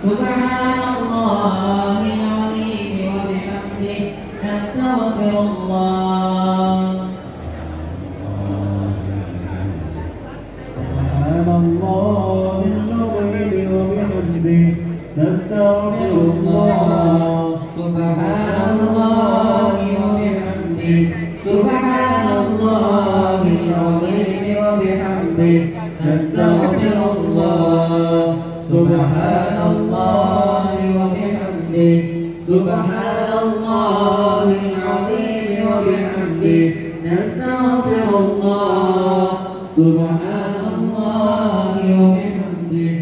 سبحان الله العظيم وبحمده نستغفر الله سبحان الله العظيم وبحمده نستغفر الله سبحان الله وبحمده سبحان الله العظيم وبحمده نستغفر الله. سبحان الله وبحمده. سبحان الله العظيم وبحمده. نستغفر الله سبحان الله وبحمده.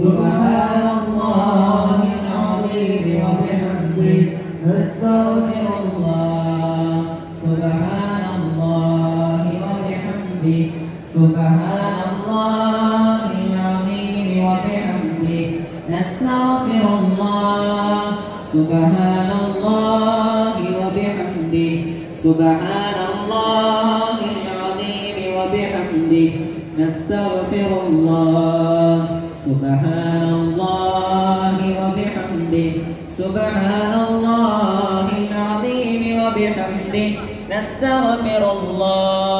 سبحان الله العظيم وبحمده. نستغفر الله سبحان الله وبحمده. سبحان الله نستغفر الله. سبحان الله وبحمده. سبحان الله العظيم وبحمده. نستغفر الله. سبحان الله وبحمده. سبحان الله العظيم وبحمده. نستغفر الله.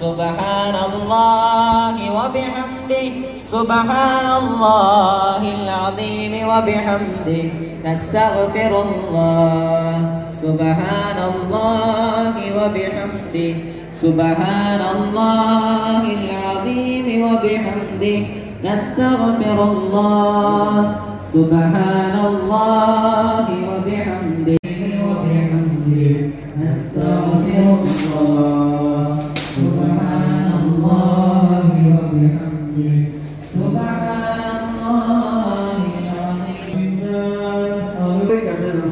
سبحان الله وبحمده سبحان الله العظيم وبحمده نستغفر الله سبحان الله وبحمده سبحان الله العظيم وبحمده نستغفر الله سبحان الله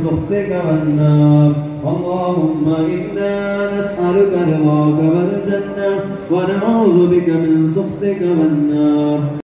سخطك والنار اللهم إنا نسألك رضاك والجنة ونعوذ بك من سخطك والنار.